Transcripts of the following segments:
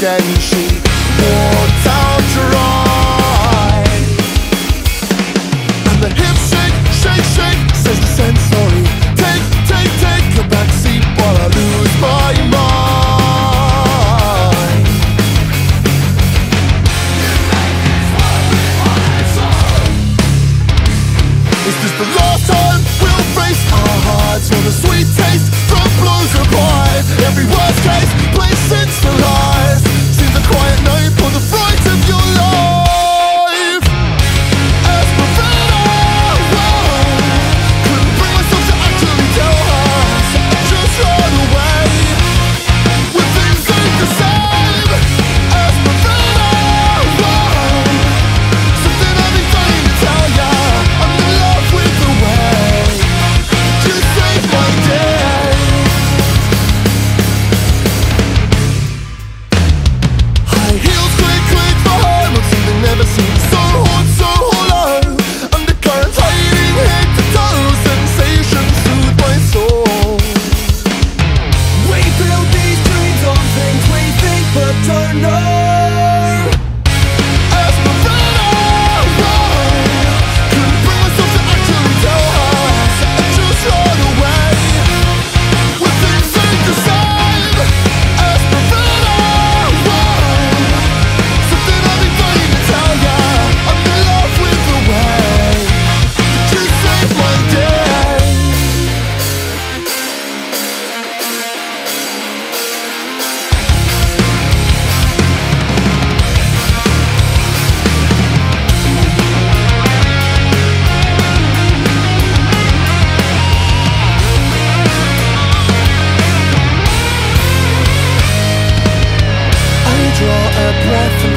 dirty sheet walked out dry And the hips shake, shake, shake. Says the sensory Take, take, take a back seat while I lose my mind. Is this the last time we'll face our hearts for the sweet taste?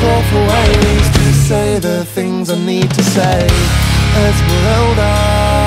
call for ways to say the things I need to say as we're older.